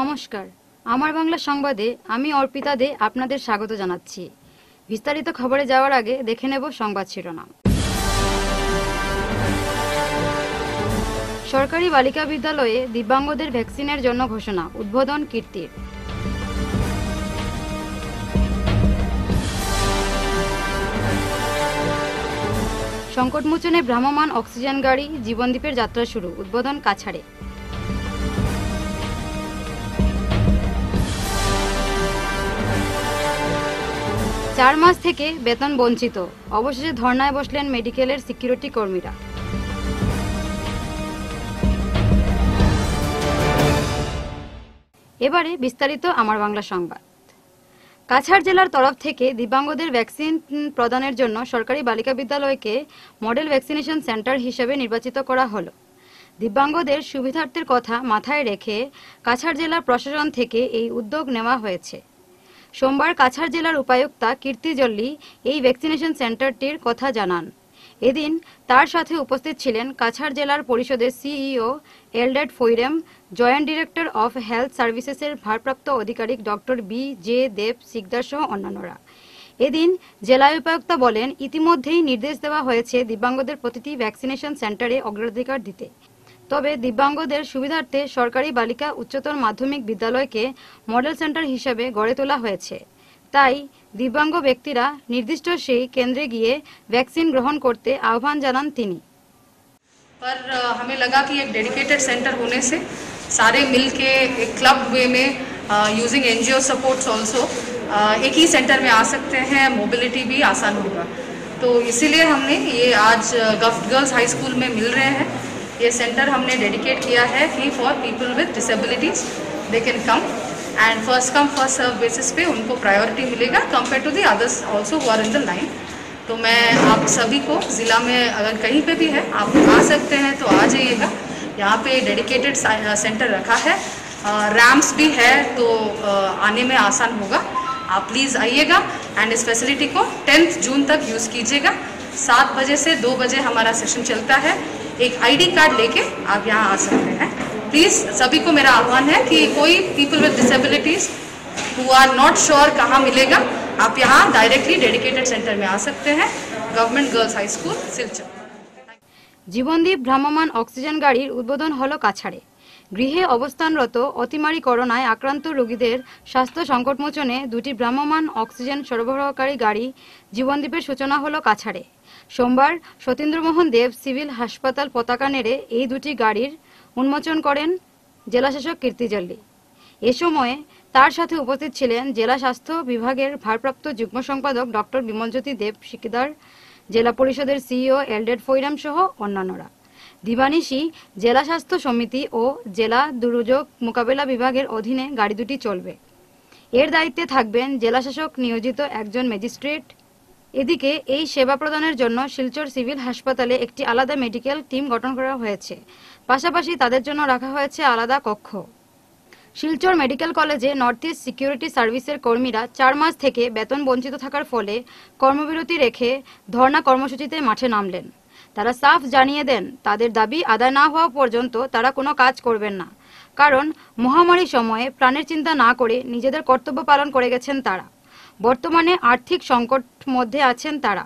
নমস্কার। আমার বাংলা সংবাদে আমি অর্পিতা দে আপনাদের স্বাগত জানাচ্ছি। বিস্তারিত খবরে যাওয়ার আগে দেখে নেব সংবাদ শিরোনাম। সরকারি বালিকা বিদ্যালয়ে দিব্যাঙ্গদের ভ্যাকসিনের জন্য ঘোষণা, উদ্বোধন কীর্তির সংকটমোচনে ভ্রাম্যমাণ অক্সিজেন গাড়ি, জীবনদ্বীপের যাত্রা শুরু, উদ্বোধন কাছাড়ে। চার মাস থেকে বেতন বঞ্চিত। অবশেষে ধর্নায় বসলেন মেডিকেলের সিকিউরিটি কর্মীরা। এবারে বিস্তারিত আমার বাংলা সংবাদ। কাছাড় জেলার তরফ থেকে দিব্যাঙ্গদের ভ্যাকসিন প্রদানের জন্য সরকারি বালিকা বিদ্যালয়কে মডেল ভ্যাকসিনেশন সেন্টার হিসেবে নির্বাচিত করা হলো। দিব্যাঙ্গদের সুবিধার্থের কথা মাথায় রেখে কাছাড় জেলা প্রশাসন থেকে এই উদ্যোগ নেওয়া হয়েছে। সোমবার কাছাড় জেলার উপায়ুক্তা কীর্তি জল্লি এই ভ্যাকসিনেশন সেন্টারটির কথা জানান। এদিন তার সাথে উপস্থিত ছিলেন কাছাড় জেলার পরিষদের সিইও এলডেড ফৈরেম, জয়েন্ট ডিরেক্টর অফ হেলথ সার্ভিসেসের ভারপ্রাপ্ত আধিকারিক doctor B J Deb Sikdar সহ অন্যান্যরা। এদিন জেলা উপায়ুক্তা বলেন, ইতিমধ্যেই নির্দেশ দেওয়া হয়েছে দিব্যাঙ্গদের প্রতিটি ভ্যাকসিনেশন সেন্টারে অগ্রাধিকার দিতে। তবে দিব্যাঙ্গদের সুবিধার্থে সরকারি বালিকা উচ্চতর মাধ্যমিক বিদ্যালয়কে মডেল সেন্টার হিসেবে গড়ে তোলা হয়েছে তাই দিব্যাঙ্গ ব্যক্তিরা নির্দিষ্ট সেই কেন্দ্রে গিয়ে ভ্যাকসিন গ্রহণ করতে আহ্বান জানান তিনি पर अ, हमें लगा कि एक डेडिकेटेड सेंटर होने से सारे मिल के एक क्लब वे में using N G supports also एक ही सेंटर में आ सकते हैं मोबिलिटी भी आसान होगा तो इसीलिए हमने ये आज गफ्ट गर्ल्स हाई स्कूल में मिल रहे हैं ये सेंटर हमने डेडिकेट किया है कि for people with disabilities they can come and first come first serve basis पे उनको प्रायोरिटी मिलेगा compare to the others also who are in the line तो मैं आप सभी को ज़िला में अगर कहीं पे भी है, आप आ सकते हैं तो आ जाइएगा। यहाँ पे डेडिकेटेड सेंटर रखा है। रैम्स भी है तो आने में आसान होगा। आप प्लीज़ आइएगा एंड इस फैसिलिटी को टेंथ जून तक यूज़ कीजिएगा। सात बजे से दो बजे हमारा सेशन चलता है। एक आईडी कार्ड लेके आप यहाँ आ सकते हैं प्लीज़ सभी को मेरा आह्वान है कि कोई people with disabilities who are not sure कहाँ मिलेगा आप यहाँ डायरेक्टली डेडिकेटेड सेंटर में आ सकते हैं government girls high school Silchar জীবনদ্বীপ ভ্রাম্যমাণ অক্সিজেন গাড়ির উদ্বোধন হলো কাছাড়ে গৃহে অবস্থানরত অতিমারি করোনায় আক্রান্ত রোগীদের স্বাস্থ্য সংকটমোচনে দুটি ভ্রাম্যমাণ অক্সিজেন সরবরাহকারী গাড়ি জীবনদ্বীপের সূচনা হলো কাছাড়ে সোমবার সতীন্দ্রমোহন দেব সিভিল হাসপাতাল পতাকা নেড়ে এই দুটি গাড়ির উন্মোচন করেন জেলাশাসক কীর্তিজল্লি এ সময়ে তার সাথে উপস্থিত ছিলেন জেলা স্বাস্থ্য বিভাগের ভারপ্রাপ্ত যুগ্ম সম্পাদক ডক্টর বিমলজ্যোতি দেব শিকদার, জেলা পরিষদের সিইও এলডেড ফৈরাম সহ অন্যান্যরা। দিবানিশি জেলা স্বাস্থ্য সমিতি ও জেলা দুর্যোগ মোকাবেলা বিভাগের অধীনে গাড়ি দুটি চলবে। এর দায়িত্বে থাকবেন জেলাশাসক নিয়োজিত একজন ম্যাজিস্ট্রেট এদিকে এই সেবা প্রদানের জন্য শিলচর সিভিল হাসপাতালে একটি আলাদা মেডিকেল টিম গঠন করা হয়েছে। পাশাপাশি তাদের জন্য রাখা হয়েছে আলাদা কক্ষ। শিলচর মেডিকেল কলেজে নর্থ ইস্ট সিকিউরিটি সার্ভিসের কর্মীরা চার মাস থেকে বেতন বঞ্চিত থাকার ফলে কর্মবিরতি রেখে ধর্ণা কর্মসূচিতে মাঠে নামলেন। তারা সাফ জানিয়ে দেন, তাদের দাবি আদায় না হওয়া পর্যন্ত তারা কোনো কাজ করবেন না। কারণ মহামারীর সময়ে প্রাণের চিন্তা না করে নিজেদের কর্তব্য পালন করে গেছেন তারা। বর্তমানে আর্থিক সংকট মধ্যে আছেন তারা।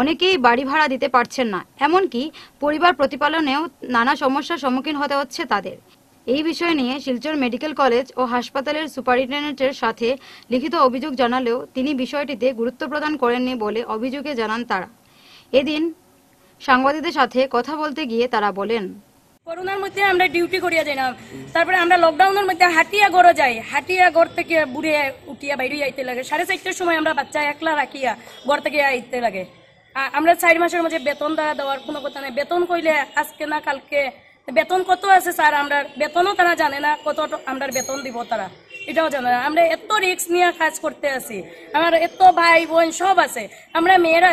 অনেকেই বাড়ি ভাড়া দিতে পারছেন না, এমনকি পরিবার প্রতিপালনেও নানা সমস্যার সম্মুখীন হতে হচ্ছে তাদের। এই বিষয় নিয়ে শিলচর মেডিকেল কলেজ ও হাসপাতালের সুপারিনটেন্ডেন্টের সাথে লিখিত অভিযোগ জানালেও তিনি বিষয়টিতে গুরুত্ব প্রদান করেননি বলে অভিযোগে জানান তারা। এদিন সাংবাদিকদের সাথে কথা বলতে গিয়ে তারা বলেন করোনার মধ্যে আমরা ডিউটি করিয়া যাই না তারপরে আমরা লকডাউনের মধ্যে হাটিয়া গড় যাই। হাটিয়া ঘর থেকে বুড়ে উঠিয়া বাইরে আইতে লাগে। সাড়ে চারটার সময় আমরা বাচ্চা একলা রাখিয়া গড় থেকে আইতে লাগে। আমরা চার মাসের মধ্যে বেতন দেওয়া দেওয়ার কোনো কথা নেই। বেতন কইলে আজকে না কালকে, বেতন কত আছে স্যার? আমরা, বেতনও তারা জানে না কত আমরা বেতন দিব তারা। এটাও জানে না। আমরা এত রিস্ক নিয়ে কাজ করতে আছি। আমার এত ভাই বোন সব আছে। আমরা মেয়েরা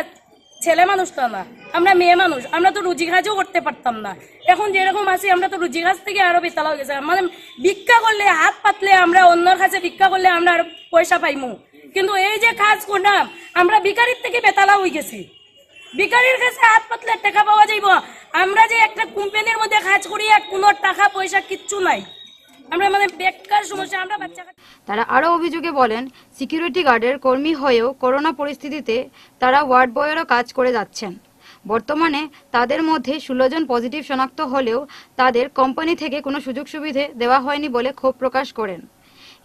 ছেলে মানুষ তো না আমরা মেয়ে মানুষ। আমরা তো রুজি কাজও করতে পারতাম না। এখন যেরকম আছি, আমরা তো রুজি কাজ থেকে আরও বেতালা হয়ে গেছে। মানে ভিক্ষা করলে, হাত পাতলে আমরা অন্যর কাছে ভিক্ষা করলে আমরা আর পয়সা পাইমু। কিন্তু এই যে কাজ করলাম, আমরা ভিকারির থেকে বেতালা হয়ে গেছি। ভিকারির কাছে হাত পাতলে টাকা পাওয়া যাইব। আমরা যে একটা কোম্পানির মধ্যে কাজ করি আর কোনো টাকা পয়সা কিচ্ছু নাই। আমরা আমাদের বেকার সমস্যা আমরা বাচ্চা তারা আরও অভিযোগে বলেন সিকিউরিটি গার্ডের কর্মী হয়েও করোনা পরিস্থিতিতে তারা ওয়ার্ড বয়েরও কাজ করে যাচ্ছেন। বর্তমানে তাদের মধ্যে ষোলো জন পজিটিভ শনাক্ত হলেও তাদের কোম্পানি থেকে কোনো সুযোগ সুবিধে দেওয়া হয়নি বলে ক্ষোভ প্রকাশ করেন।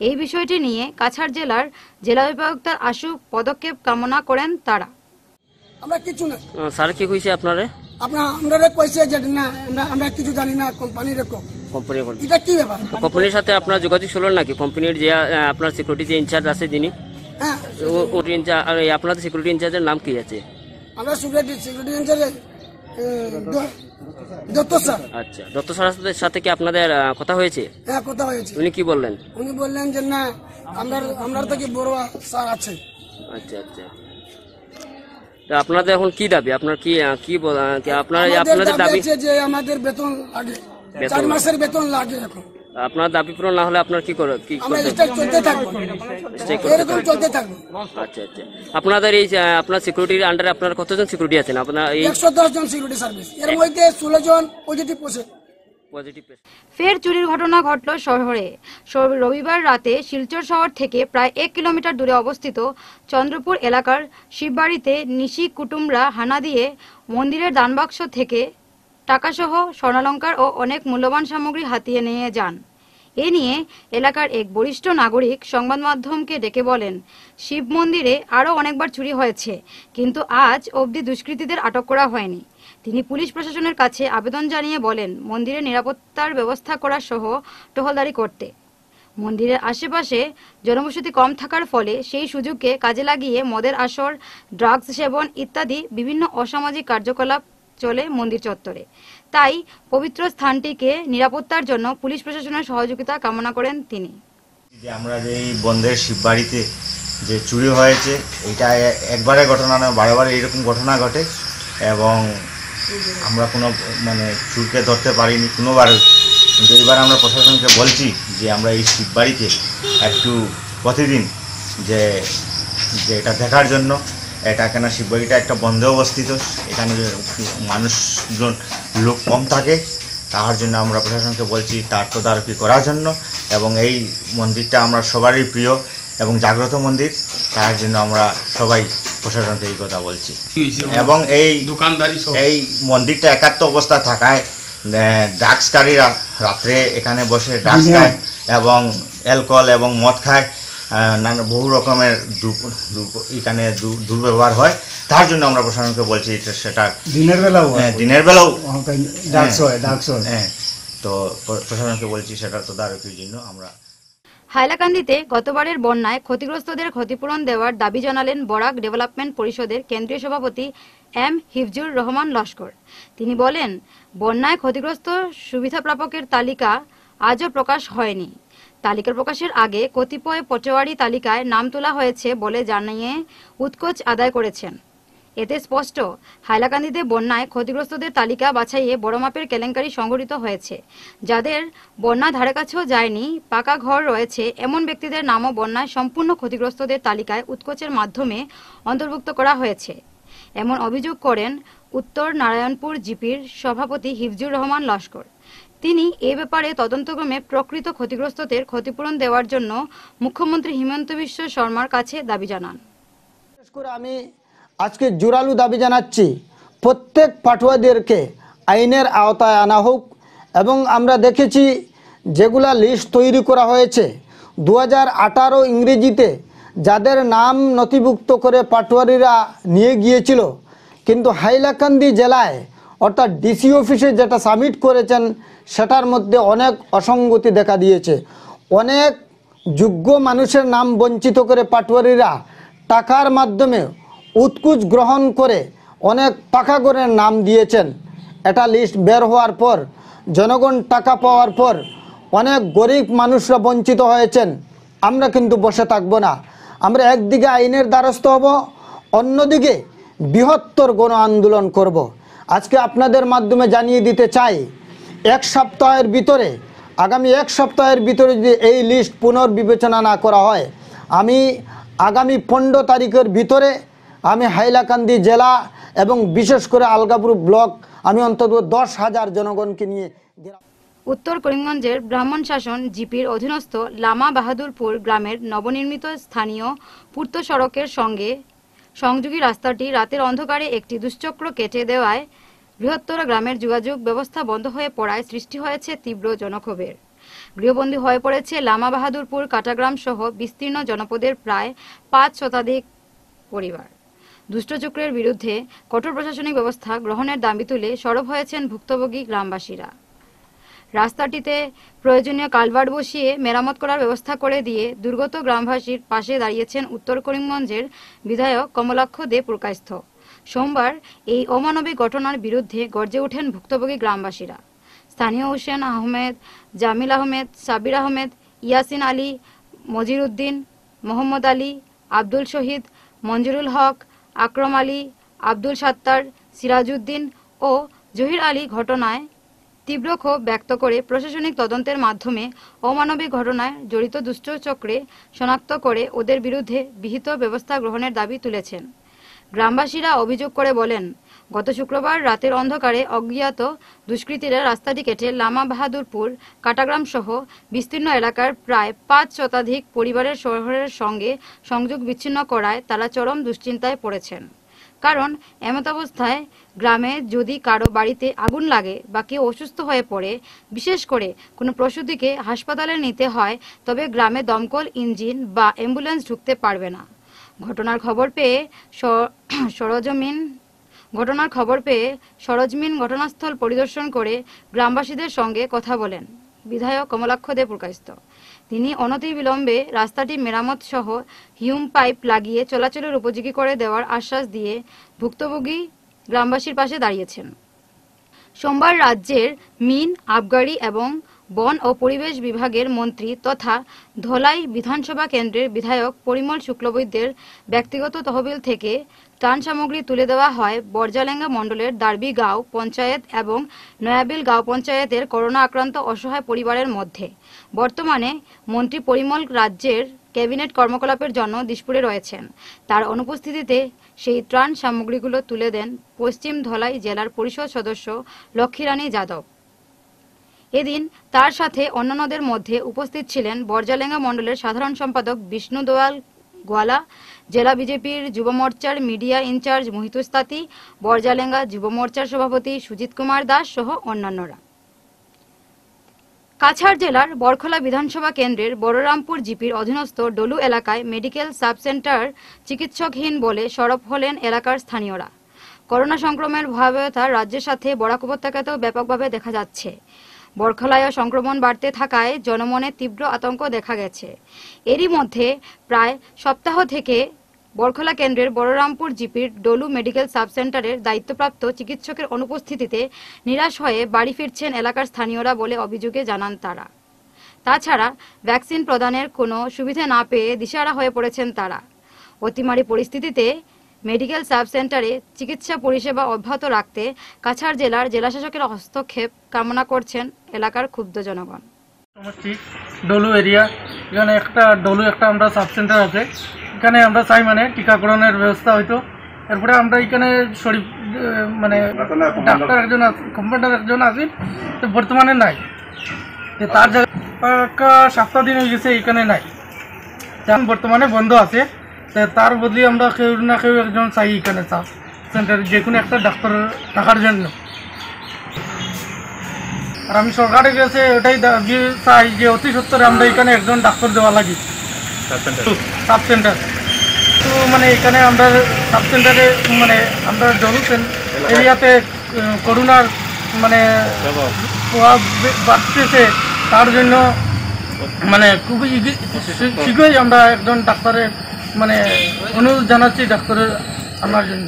এই বিষয়টি নিয়ে কাছাড় জেলার জেলা উপায়ুক্তার আশু পদক্ষেপ কামনা করেন তারা। আমরা কিছু না। স্যার কি কইছে আপনারে? আপনার আমরা কইছে যে না আমরা আমরা কিছু জানি না কোম্পানির এটা কি ব্যাপার? কোম্পানির সাথে আপনার যোগাযোগ ছিল নাকি? কোম্পানির যে আপনার সিকিউরিটি যে ইনচার্জ আছে যিনি হ্যাঁ। ওর ইনচার্জ আর আপনাদের সিকিউরিটি ইনচার্জের নাম কি আছে? আমরা security security incharge Dutta sir. আচ্ছা দত্ত স্যারের সাথে কি আপনাদের কথা হয়েছে? হ্যাঁ কথা হয়েছে। উনি কি বললেন? উনি বললেন যে না আমরা আমরা থেকে বড় স্যার আছে। আচ্ছা আচ্ছা। তা আপনাদের এখন কি দাবি? আপনার কি কি আপনার আপনাদের দাবি যে আমাদের বেতন বেতন চার মাসের বেতন লাগে এখন। আপনার দাবি পূরণ না হলে আপনার কি করে কি আমরা স্ট্রাইক চলতে থাকব। এরকম চলতে থাকব। আচ্ছা আচ্ছা। আপনাদের এই আপনার সিকিউরিটির আন্ডারে আপনার কতজন সিকিউরিটি আছেন? আপনার এই একশো দশ জন সিকিউরিটি সার্ভিস এর মধ্যে ষোলো জন পজিটিভ পোষে ফের চুরির ঘটনা ঘটল শহরে রবিবার রাতে শিলচর শহর থেকে প্রায় এক কিলোমিটার দূরে অবস্থিত চন্দ্রপুর এলাকার শিববাড়িতে নিশি কুটুমরা হানা দিয়ে মন্দিরের দানবাক্স থেকে টাকাসহ স্বর্ণালঙ্কার ও অনেক মূল্যবান সামগ্রী হাতিয়ে নিয়ে যান। এ নিয়ে এলাকার এক বরিষ্ঠ নাগরিক সংবাদ মাধ্যমকে ডেকে বলেন, শিব মন্দিরে আরও অনেকবার চুরি হয়েছে, কিন্তু আজ অবধি দুষ্কৃতীদের আটক করা হয়নি। তিনি পুলিশ প্রশাসনের কাছে আবেদন জানিয়ে বলেন, মন্দিরে নিরাপত্তার ব্যবস্থা করা সহ টহলদারি করতে। মন্দিরের আশেপাশে জনবসতি কম থাকার ফলে সেই সুযোগকে কাজে লাগিয়ে মদের আসর, ড্রাগস সেবন ইত্যাদি বিভিন্ন অসামাজিক কার্যকলাপ চলে মন্দির চত্বরে। তাই পবিত্র স্থানটিকে নিরাপত্তার জন্য পুলিশ প্রশাসনের সহযোগিতা কামনা করেন তিনি। আমরা যে এই বন্ধের শিববাড়িতে যে চুরি হয়েছে, এটা একবারে ঘটনা নয় বারে বারে এইরকম ঘটনা ঘটে এবং আমরা কোনো মানে চুরকে ধরতে পারিনি কোনোবার কিন্তু এবার আমরা প্রশাসনকে বলছি যে আমরা এই শিববাড়িতে একটু প্রতিদিন যে এটা দেখার জন্য এটা কেন শিববাড়িটা একটা বন্ধ অবস্থিত। এখানে মানুষজন লোক কম থাকে তার জন্য আমরা প্রশাসনকে বলছি তার তদারকি করার জন্য। এবং এই মন্দিরটা আমরা সবারই প্রিয় এবং জাগ্রত মন্দির তার জন্য আমরা সবাই প্রশাসনকে এই কথা বলছি। এবং এই দোকানদারি এই মন্দিরটা একাত্ম অবস্থা থাকায় ড্রাগসকারীরা রাত্রে এখানে বসে ড্রাগস খায় এবং অ্যালকোহল এবং মদ খায়। নানা বহু রকমের এখানে দুর্ব্যবহার হয়। তার জন্য আমরা প্রশাসনকে বলছি সেটা দিনের বেলাও হ্যাঁ, দিনের বেলাও। হয় হয় হ্যাঁ তো প্রশাসনকে বলছি সেটা তদারকির জন্য আমরা হাইলাকান্দিতে গতবারের বন্যায় ক্ষতিগ্রস্তদের ক্ষতিপূরণ দেওয়ার দাবি জানালেন বরাক ডেভেলপমেন্ট পরিষদের কেন্দ্রীয় সভাপতি এম হিফজুর রহমান লস্কর। তিনি বলেন বন্যায় ক্ষতিগ্রস্ত সুবিধা প্রাপকের তালিকা আজও প্রকাশ হয়নি। তালিকা প্রকাশের আগে কতিপয় পটোয়ারি তালিকায় নাম তোলা হয়েছে বলে জানিয়ে উৎকোচ আদায় করেছেন। এতে স্পষ্ট, হাইলাকান্দিতে বন্যায় ক্ষতিগ্রস্তদের তালিকা বাছাইয়ে বড় মাপের কেলেঙ্কারি সংঘটিত হয়েছে। যাদের বন্যা ধারে কাছেও যায়নি, পাকা ঘর রয়েছে, এমন ব্যক্তিদের নামও বন্যায় সম্পূর্ণ ক্ষতিগ্রস্তদের তালিকায় উৎকোচের মাধ্যমে অন্তর্ভুক্ত করা হয়েছে। এমন অভিযোগ করেন উত্তর নারায়ণপুর জিপির সভাপতি হিফজুর রহমান লস্কর। তিনি এ ব্যাপারে তদন্তক্রমে প্রকৃত ক্ষতিগ্রস্তদের ক্ষতিপূরণ দেওয়ার জন্য মুখ্যমন্ত্রী হিমন্ত বিশ্ব শর্মার কাছে দাবি জানান। করে আমি আজকে জোরালো দাবি জানাচ্ছি, প্রত্যেক পাঠুয়াদেরকে আইনের আওতায় আনা হোক এবং আমরা দেখেছি যেগুলা লিস্ট তৈরি করা হয়েছে দু হাজার আঠারো ইংরেজিতে যাদের নাম নথিভুক্ত করে পাটোয়ারিরা নিয়ে গিয়েছিল, কিন্তু হাইলাকান্দি জেলায় অর্থাৎ ডিসি অফিসে যেটা সাবমিট করেছেন, সেটার মধ্যে অনেক অসঙ্গতি দেখা দিয়েছে। অনেক যোগ্য মানুষের নাম বঞ্চিত করে পাটোয়ারিরা টাকার মাধ্যমে উৎকুচ গ্রহণ করে অনেক পাকা করে নাম দিয়েছেন। এটা লিস্ট বের হওয়ার পর, জনগণ টাকা পাওয়ার পর অনেক গরিব মানুষরা বঞ্চিত হয়েছেন। আমরা কিন্তু বসে থাকব না। আমরা একদিকে আইনের দ্বারস্থ হব, অন্যদিকে বৃহত্তর গণ আন্দোলন করব। আজকে আপনাদের মাধ্যমে জানিয়ে দিতে চাই, এক সপ্তাহের ভিতরে, আগামী এক সপ্তাহের ভিতরে যদি এই লিস্ট পুনর্বিবেচনা না করা হয়, আমি আগামী পনেরো তারিখের ভিতরে আমি হাইলাকান্দি জেলা এবং বিশেষ করে আলগাপুর ব্লক, আমি অন্তত দশ হাজার জনগণকে নিয়ে উত্তর করিমগঞ্জের ব্রাহ্মণ শাসন জিপির অধীনস্থ লামা বাহাদুরপুর গ্রামের নবনির্মিত স্থানীয় পূর্ত সড়কের সঙ্গে সংযোগী রাস্তাটি রাতের অন্ধকারে একটি দুশ্চক্র কেটে দেওয়ায় বৃহত্তর গ্রামের যোগাযোগ ব্যবস্থা বন্ধ হয়ে পড়ায় সৃষ্টি হয়েছে তীব্র জনক্ষোভের। গৃহবন্দী হয়ে পড়েছে লামা বাহাদুরপুর কাটাগ্রাম সহ বিস্তীর্ণ জনপদের প্রায় পাঁচ শতাধিক পরিবার। দুষ্টচক্রের বিরুদ্ধে কঠোর প্রশাসনিক ব্যবস্থা গ্রহণের দাবি তুলে সরব হয়েছেন ভুক্তভোগী গ্রামবাসীরা। রাস্তাটিতে প্রয়োজনীয় কালভার্ট বসিয়ে মেরামত করার ব্যবস্থা করে দিয়ে দুর্গত গ্রামবাসীর পাশে দাঁড়িয়েছেন উত্তর করিমগঞ্জের বিধায়ক কমলাক্ষ দে পুরকায়স্থ সোমবার এই অমানবিক ঘটনার বিরুদ্ধে গর্জে ওঠেন ভুক্তভোগী গ্রামবাসীরা। স্থানীয় হোসেন আহমেদ, জামিল আহমেদ, সাবির আহমেদ, ইয়াসিন আলী, মজির উদ্দিন, মোহাম্মদ আলী, আব্দুল শহীদ, মঞ্জুরুল হক, আকরম আলী, আব্দুল সাত্তার, সিরাজউদ্দিন ও জহির আলী ঘটনায় তীব্র ক্ষোভ ব্যক্ত করে প্রশাসনিক তদন্তের মাধ্যমে অমানবিক ঘটনায় জড়িত দুষ্ট চক্রে শনাক্ত করে ওদের বিরুদ্ধে বিহিত ব্যবস্থা গ্রহণের দাবি তুলেছেন। গ্রামবাসীরা অভিযোগ করে বলেন, গত শুক্রবার রাতের অন্ধকারে অজ্ঞাত দুষ্কৃতীরা রাস্তাটি কেটে লামা বাহাদুরপুর, কাটাগ্রাম সহ বিস্তীর্ণ এলাকার প্রায় পাঁচ শতাধিক পরিবারের শহরের সঙ্গে সংযোগ বিচ্ছিন্ন করায় তারা চরম দুশ্চিন্তায় পড়েছেন। কারণ এমতাবস্থায় গ্রামে যদি কারও বাড়িতে আগুন লাগে বা কেউ অসুস্থ হয়ে পড়ে, বিশেষ করে কোনো প্রসূতিকে হাসপাতালে নিতে হয়, তবে গ্রামে দমকল, ইঞ্জিন বা অ্যাম্বুলেন্স ঢুকতে পারবে না। ঘটনার খবর পেয়ে সরজমিন, ঘটনার খবর পেয়ে সরজমিন ঘটনাস্থল পরিদর্শন করে গ্রামবাসীদের সঙ্গে কথা বলেন। বিধায়ক কমলাক্ষ দে প্রকাশিত। তিনি অনতিবিলম্বে রাস্তাটি মেরামত সহ হিউম পাইপ লাগিয়ে চলাচলের উপযোগী করে দেওয়ার আশ্বাস দিয়ে ভুক্তভোগী গ্রামবাসীর পাশে দাঁড়িয়েছেন। সোমবার রাজ্যের মিন আবগারি এবং বন ও পরিবেশ বিভাগের মন্ত্রী তথা ধলাই বিধানসভা কেন্দ্রের বিধায়ক পরিমল শুক্লবৈদ্যের ব্যক্তিগত তহবিল থেকে ত্রাণ সামগ্রী তুলে দেওয়া হয় বরজালেঙ্গা মণ্ডলের দার্বি গাঁও পঞ্চায়েত এবং নয়াবিল গাঁও পঞ্চায়েতের করোনা আক্রান্ত অসহায় পরিবারের মধ্যে। বর্তমানে মন্ত্রী পরিমল রাজ্যের ক্যাবিনেট কর্মকলাপের জন্য দিশপুরে রয়েছেন। তার অনুপস্থিতিতে সেই ত্রাণ সামগ্রীগুলো তুলে দেন পশ্চিম ধলাই জেলার পরিষদ সদস্য লক্ষ্মীরানী যাদব। এদিন তার সাথে অন্যান্যদের মধ্যে উপস্থিত ছিলেন বরজালেঙ্গা মণ্ডলের সাধারণ সম্পাদক বিষ্ণু দোয়াল গোয়ালা, জেলা বিজেপির যুব মোর্চার মিডিয়া ইনচার্জ মোহিতুস তাঁতি, বরজালেঙ্গা যুব মোর্চার সভাপতি সুজিত কুমার দাস সহ অন্যান্যরা। কাছাড় জেলার বরখলা বিধানসভা কেন্দ্রের বড়রামপুর জিপির অধীনস্থ ডলু এলাকায় মেডিকেল সাব সেন্টার চিকিৎসকহীন বলে সরব হলেন এলাকার স্থানীয়রা। করোনা সংক্রমণের ভয়াবহতা রাজ্যের সাথে বরাক উপত্যকাতেও ব্যাপকভাবে দেখা যাচ্ছে। বরখলায় সংক্রমণ বাড়তে থাকায় জনমনে তীব্র আতঙ্ক দেখা গেছে। এরই মধ্যে প্রায় সপ্তাহ থেকে বরখলা কেন্দ্রের বড়রামপুর জিপির ডলু মেডিকেল সাব সেন্টারের দায়িত্বপ্রাপ্ত চিকিৎসকের অনুপস্থিতিতে নিরাশ হয়ে বাড়ি ফিরছেন এলাকার স্থানীয়রা বলে অভিযোগে জানান তারা। তাছাড়া ভ্যাকসিন প্রদানের কোনো সুবিধা না পেয়ে দিশারা হয়ে পড়েছেন তারা। অতিমারি পরিস্থিতিতে মেডিকেল সাব সেন্টারে চিকিৎসা পরিষেবা অব্যাহত রাখতে কাছাড় জেলার জেলাশাসকের হস্তক্ষেপ কামনা করছেন এলাকার ক্ষুব্ধ জনগণ। ডলু এরিয়া। এখানে একটা ডলু, একটা আমরা সাব সেন্টার আছে। এখানে আমরা চাই মানে টিকাকরণের ব্যবস্থা হইতো এরপরে আমরা এখানে শরীফ মানে ডাক্তার একজন কম্পাউন্ডার একজন আছেন তো বর্তমানে নাই। তার জায়গায় সাতটা দিন হয়ে গেছে, এখানে নাই। এখন বর্তমানে বন্ধ আছে, তো তার বদলে আমরা কেউ না কেউ একজন চাই এখানে সাব সেন্টারে, যে কোনো একটা ডাক্তার থাকার জন্য। আর আমি সরকারের কাছে ওটাই চাই যে অতি সত্তরে আমরা এখানে একজন ডাক্তার দেওয়া লাগি। সাব সেন্টার তো মানে এখানে আমরা সাব সেন্টারে মানে আমরা জরুর এরিয়াতে করোনার মানে প্রভাব। বে- বাড়তেছে। তার জন্য মানে খুবই শীঘ্রই আমরা একজন ডাক্তারের মানে অনুরোধ জানাচ্ছি ডাক্তারের আনার জন্য।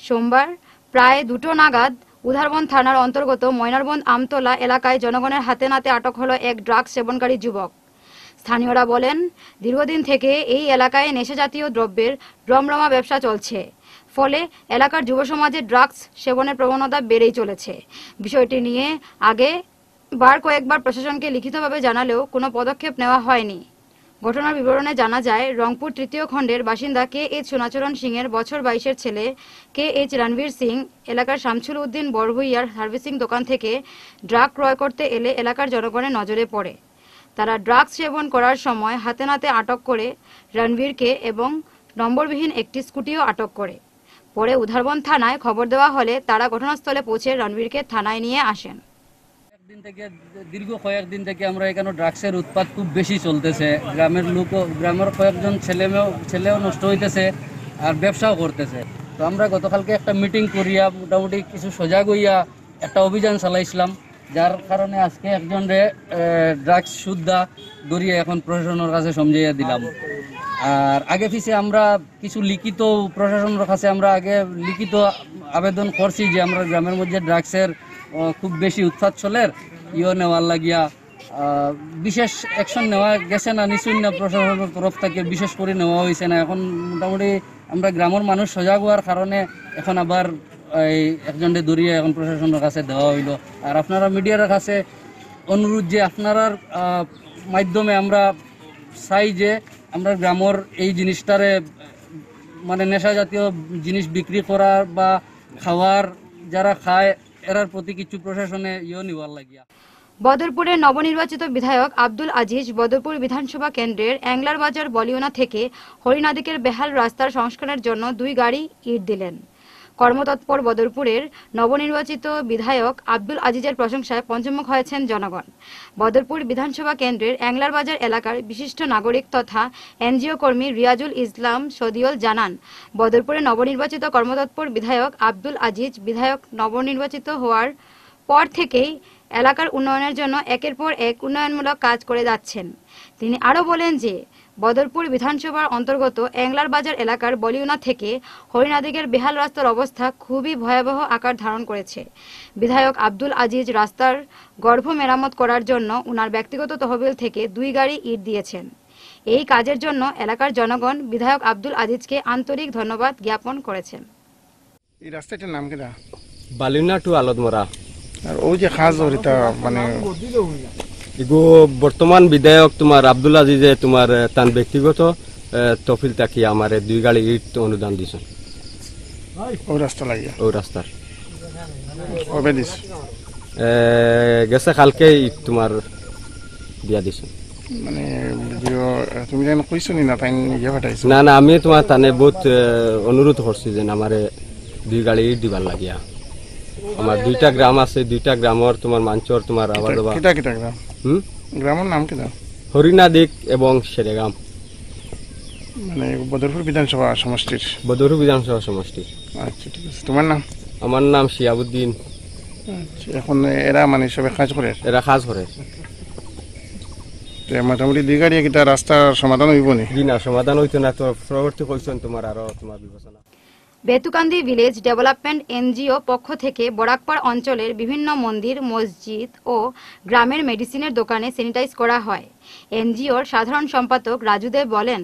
সোমবার প্রায় দুটো নাগাদ উধারবন থানার অন্তর্গত ময়নারবন আমতলা এলাকায় জনগণের হাতে নাতে আটক হলো এক ড্রাগ সেবনকারী যুবক। স্থানীয়রা বলেন, দীর্ঘদিন থেকে এই এলাকায় নেশাজাতীয় দ্রব্যের রমরমা ব্যবসা চলছে। ফলে এলাকার যুব সমাজে ড্রাগস সেবনের প্রবণতা বেড়েই চলেছে। বিষয়টি নিয়ে আগে বার কয়েকবার প্রশাসনকে লিখিতভাবে জানালেও কোনো পদক্ষেপ নেওয়া হয়নি। ঘটনার বিবরণে জানা যায়, রংপুর তৃতীয় খণ্ডের বাসিন্দা কে এইচ সোনাচরণ সিং এর বছর বাইশের ছেলে কে এইচ রণবীর সিং, এলাকার শামছুল উদ্দিন বড়ভুইয়ার সার্ভিসিং দোকান থেকে ড্রাগ ক্রয় করতে এলে এলাকার জনগণের নজরে পড়ে। তারা ড্রাগস সেবন করার সময় হাতে নাতে আটক করে রণবীরকে এবং নম্বরবিহীন একটি স্কুটিও আটক করে। পরে উধারবন থানায় খবর দেওয়া হলে তারা ঘটনাস্থলে পৌঁছে রণবীরকে থানায় নিয়ে আসেন। দিন থেকে দীর্ঘ কয়েকদিন থেকে আমরা এখানে ড্রাগসের উৎপাদ খুব বেশি চলতেছে। গ্রামের লোকও, গ্রামের কয়েকজন ছেলেমেয়েও, ছেলেও নষ্ট হইতেছে আর ব্যবসাও করতেছে। তো আমরা গতকালকে একটা মিটিং করিয়া মোটামুটি কিছু সজাগ হইয়া একটা অভিযান চালাইছিলাম। যার কারণে আজকে একজনরে ড্রাগস সুদ্ধা ধরিয়ে এখন প্রশাসনের কাছে সমঝাইয়া দিলাম। আর আগে পিছে আমরা কিছু লিখিত, প্রশাসনের কাছে আমরা আগে লিখিত আবেদন করছি যে আমরা গ্রামের মধ্যে ড্রাগসের খুব বেশি উৎপাদ চলের ইও নেওয়ার লাগিয়া। বিশেষ অ্যাকশন নেওয়া গেছে না, নিশ্চয়ই না প্রশাসনের তরফ থেকে, বিশেষ করে নেওয়া হয়েছে না। এখন মোটামুটি আমরা গ্রামের মানুষ সজাগ হওয়ার কারণে এখন আবার এই একজনকে দৌড়িয়ে এখন প্রশাসনের কাছে দেওয়া হইল। আর আপনারা মিডিয়ার কাছে অনুরোধ যে আপনারার মাধ্যমে আমরা চাই যে আমরা গ্রামের এই জিনিসটারে মানে নেশা জাতীয় জিনিস বিক্রি করার বা খাওয়ার যারা খায়, এরার প্রতি কিছু প্রশাসনে ইয়ে নিবার লাগিয়া। বদরপুরের নবনির্বাচিত বিধায়ক আব্দুল আজিজ বদরপুর বিধানসভা কেন্দ্রের অ্যাংলার বাজার বলিওনা থেকে হরিনাদিকের বেহাল রাস্তার সংস্কারের জন্য দুই গাড়ি ইট দিলেন। কর্মতৎপর বদরপুরের নবনির্বাচিত বিধায়ক আব্দুল আজিজের প্রশংসায় পঞ্চমুখ হয়েছেন জনগণ। বদরপুর বিধানসভা কেন্দ্রের অ্যাংলার বাজার এলাকার বিশিষ্ট নাগরিক তথা এনজিও কর্মী রিয়াজুল ইসলাম সদিউল জানান, বদরপুরে নবনির্বাচিত কর্মতৎপর বিধায়ক আব্দুল আজিজ বিধায়ক নবনির্বাচিত হওয়ার পর থেকেই এলাকার উন্নয়নের জন্য একের পর এক উন্নয়নমূলক কাজ করে যাচ্ছেন। তিনি আরও বলেন যে বদরপুর বিধানসভার অন্তর্গত অ্যাংলার বাজার এলাকার বলিউনা থেকে হরিনাদিগের বেহাল রাস্তার অবস্থা খুবই ভয়াবহ আকার ধারণ করেছে। বিধায়ক আব্দুল আজিজ রাস্তার গর্ভ মেরামত করার জন্য উনার ব্যক্তিগত তহবিল থেকে দুই গাড়ি ইট দিয়েছেন। এই কাজের জন্য এলাকার জনগণ বিধায়ক আব্দুল আজিজকে আন্তরিক ধন্যবাদ জ্ঞাপন করেছেন। এই রাস্তাটার নাম কিনা বালিনা টু আলদমরা। আর ও যে খাস মানে ইগো বর্তমান বিধায়ক তোমার আব্দুল আজিজে তোমার তার ব্যক্তিগত তফিল তাকি আমার দুই গাড়ি ইট অনুদান দিছেন। ও রাস্তা লাগিয়া। ওই রাস্তার। গেছে কালকে ইট তোমার দিয়া দিছেন। মানে তুমি যেন কইছো নি না তাই ইয়ে পাঠাইছো। না না আমি তোমার তানে বহুত অনুরোধ করছি যে আমারে দুই গাড়ি ইট দিবার লাগিয়া। আমার দুইটা গ্রাম আছে দুইটা গ্রামর তোমার মাঞ্চর তোমার আবার কিটা কিটা গ্রাম হুম? গ্রামের নাম কিটা হরিণাদিক এবং সেরেগাম। মানে বদরপুর বিধানসভা সমষ্টির। বদরু বিধানসভা সমষ্টির। আচ্ছা ঠিক আছে। তোমার নাম? আমার নাম শিয়াবুদ্দিন। আচ্ছা, এখন এরা মানে সবে কাজ করে? এরা কাজ করে। মোটামুটি গাড়ি কিটা রাস্তার সমাধান হইব নি? জি না সমাধান হইতো না। তো পরবর্তী কইছেন তোমার আরও তোমার বিবেচনা। বেতুকান্দি ভিলেজ ডেভেলপমেন্ট এনজিও পক্ষ থেকে বরাকপাড় অঞ্চলের বিভিন্ন মন্দির, মসজিদ ও গ্রামের মেডিসিনের দোকানে স্যানিটাইজ করা হয়। এনজিওর সাধারণ সম্পাদক রাজুদেব বলেন,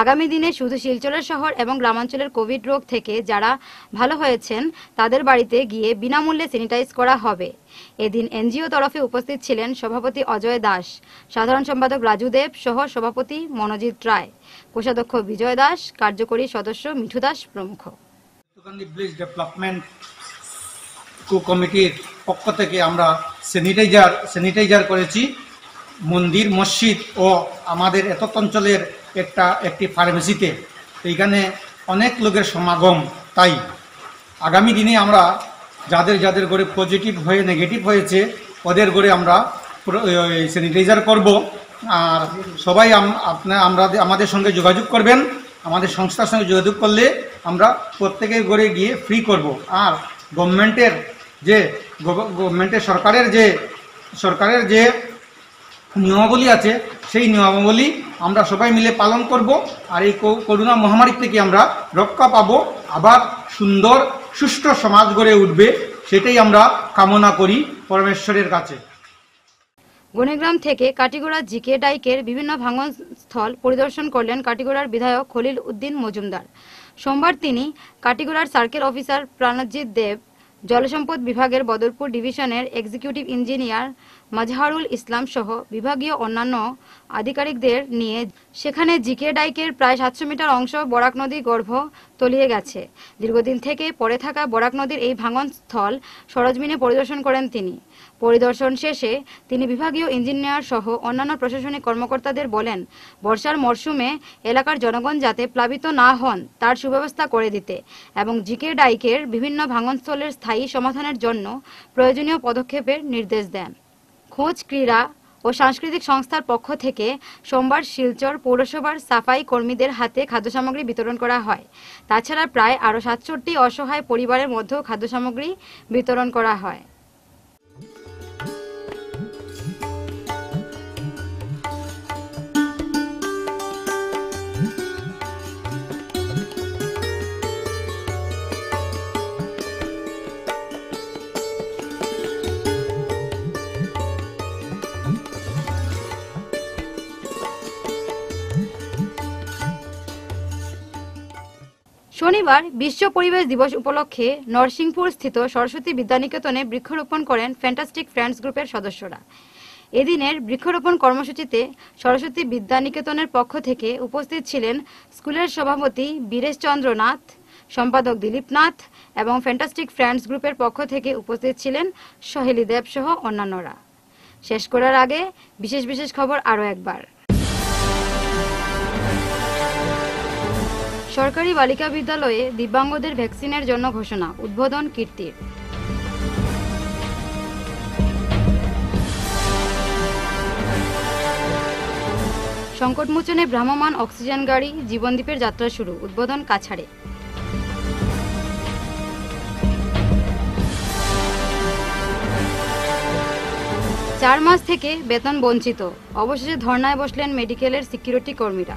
আগামী দিনে শুধু শিলচরের শহর এবং গ্রামাঞ্চলের কোভিড রোগ থেকে যারা ভালো হয়েছেন, তাদের বাড়িতে গিয়ে বিনামূল্যে স্যানিটাইজ করা হবে। এদিন এনজিও তরফে উপস্থিত ছিলেন সভাপতি অজয় দাস, সাধারণ সম্পাদক রাজু দেব সহ সভাপতি মনোজিৎ রায়। কোষাধ্যক্ষ বিজয় দাস, কার্যকরী সদস্য মিঠু দাস প্রমুখ। সুকান্দি ব্রিজ ডেভেলপমেন্ট কো কমিটির পক্ষ থেকে আমরা স্যানিটাইজার স্যানিটাইজার করেছি। মন্দির, মসজিদ ও আমাদের এতত অঞ্চলের একটা, একটি ফার্মেসিতে। এইখানে অনেক লোকের সমাগম, তাই আগামী দিনে আমরা যাদের যাদের ঘরে পজিটিভ হয়ে নেগেটিভ হয়েছে, ওদের ঘরে আমরা স্যানিটাইজার করব। আর সবাই আপনার আপনা, আমরা আমাদের সঙ্গে যোগাযোগ করবেন। আমাদের সংস্থার সঙ্গে যোগাযোগ করলে আমরা প্রত্যেকের ঘরে গিয়ে ফ্রি করব। আর গভর্নমেন্টের যে গভর্নমেন্টের সরকারের যে সরকারের যে নিয়মাবলী আছে, সেই নিয়মাবলী আমরা সবাই মিলে পালন করব। আর এই করোনা মহামারী থেকে আমরা রক্ষা পাবো। আবার সুন্দর, সুষ্ঠু সমাজ গড়ে উঠবে, সেটাই আমরা কামনা করি পরমেশ্বরের কাছে। গণিগ্রাম থেকে কাটিগড়া জিকে ডাইকের বিভিন্ন ভাঙন স্থল পরিদর্শন করলেন কাটিগড়ার বিধায়ক খলিল উদ্দিন মজুমদার। সোমবার তিনি কাটিগড়ার সার্কেল অফিসার প্রাণজিৎ দেব, জলসম্পদ বিভাগের বদরপুর ডিভিশনের এক্সিকিউটিভ ইঞ্জিনিয়ার মাজহারুল ইসলাম সহ বিভাগীয় অন্যান্য আধিকারিকদের নিয়ে সেখানে জিকে ডাইকের প্রায় সাতশো মিটার অংশ বরাক নদী গর্ভ তলিয়ে গেছে। দীর্ঘদিন থেকে পড়ে থাকা বরাক নদীর এই ভাঙন স্থল সরজমিনে পরিদর্শন করেন তিনি। পরিদর্শন শেষে তিনি বিভাগীয় ইঞ্জিনিয়ার সহ অন্যান্য প্রশাসনিক কর্মকর্তাদের বলেন, বর্ষার মরশুমে এলাকার জনগণ যাতে প্লাবিত না হন, তার সুব্যবস্থা করে দিতে এবং জিকে ডাইকের বিভিন্ন ভাঙনস্থলের স্থায়ী সমাধানের জন্য প্রয়োজনীয় পদক্ষেপের নির্দেশ দেন। খোঁজ, ক্রীড়া ও সাংস্কৃতিক সংস্থার পক্ষ থেকে সোমবার শিলচর পৌরসভার সাফাই কর্মীদের হাতে খাদ্য সামগ্রী বিতরণ করা হয়। তাছাড়া প্রায় আরও সাতষট্টি অসহায় পরিবারের মধ্যেও খাদ্য সামগ্রী বিতরণ করা হয়। শনিবার বিশ্ব পরিবেশ দিবস উপলক্ষে নরসিংপুর স্থিত সরস্বতী বিদ্যানিকেতনে বৃক্ষরোপণ করেন ফ্যান্টাস্টিক ফ্রেন্ডস গ্রুপের সদস্যরা। এদিনের বৃক্ষরোপণ কর্মসূচিতে সরস্বতী বিদ্যানিকেতনের পক্ষ থেকে উপস্থিত ছিলেন স্কুলের সভাপতি বীরেশ চন্দ্র নাথ সম্পাদক দিলীপ নাথ এবং ফ্যান্টাস্টিক ফ্রেন্ডস গ্রুপের পক্ষ থেকে উপস্থিত ছিলেন সহেলি দেব সহ অন্যান্যরা। শেষ করার আগে বিশেষ বিশেষ খবর আরও একবার। সরকারি বালিকা বিদ্যালয়ে দিব্যাঙ্গদের ভ্যাকসিনের জন্য ঘোষণা, উদ্বোধন কীর্তির। সংকটমোচনে ভ্রাম্যমান অক্সিজেন গাড়ি, জীবনদ্বীপের যাত্রা শুরু, উদ্বোধন কাছাড়ে। চার মাস থেকে বেতন বঞ্চিত, অবশেষে ধর্নায় বসলেন মেডিকেলের সিকিউরিটি কর্মীরা।